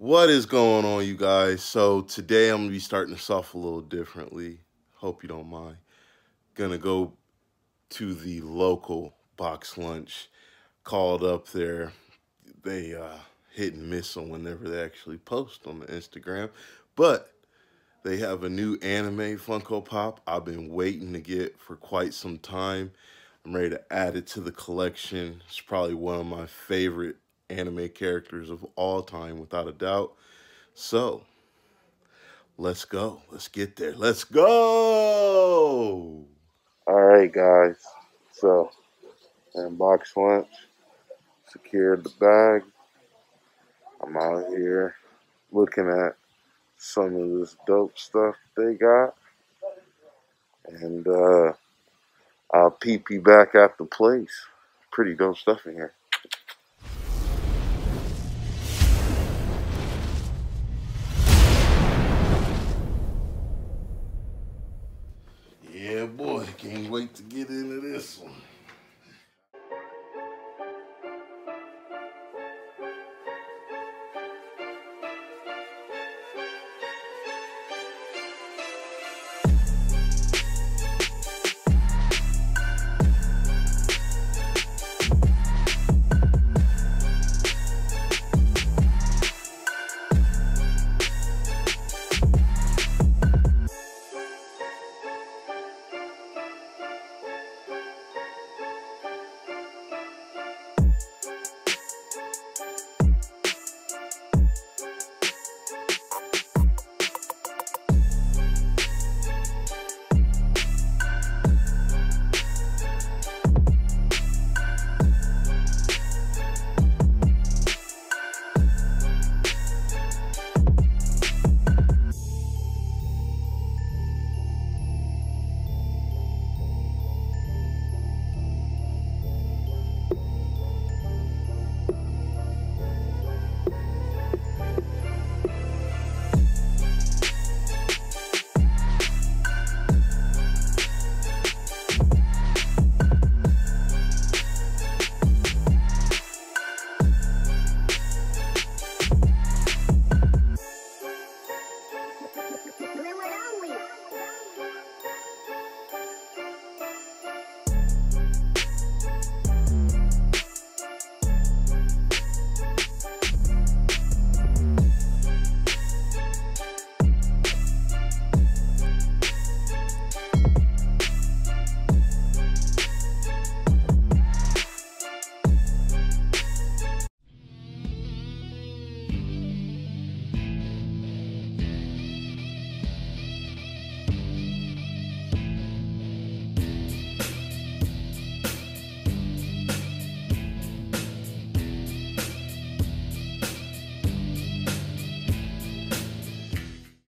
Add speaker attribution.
Speaker 1: What is going on, you guys? So today I'm gonna be starting this off a little differently. Hope you don't mind. Gonna go to the local box lunch. Called up there. They uh, hit and miss on whenever they actually post on the Instagram, but they have a new anime Funko Pop. I've been waiting to get for quite some time. I'm ready to add it to the collection. It's probably one of my favorite anime characters of all time, without a doubt. So, let's go. Let's get there. Let's go.
Speaker 2: All right, guys. So, and box lunch, secured the bag. I'm out here looking at some of this dope stuff they got. And uh, I'll peep you back at the place. Pretty dope stuff in here. wait to get into this one. you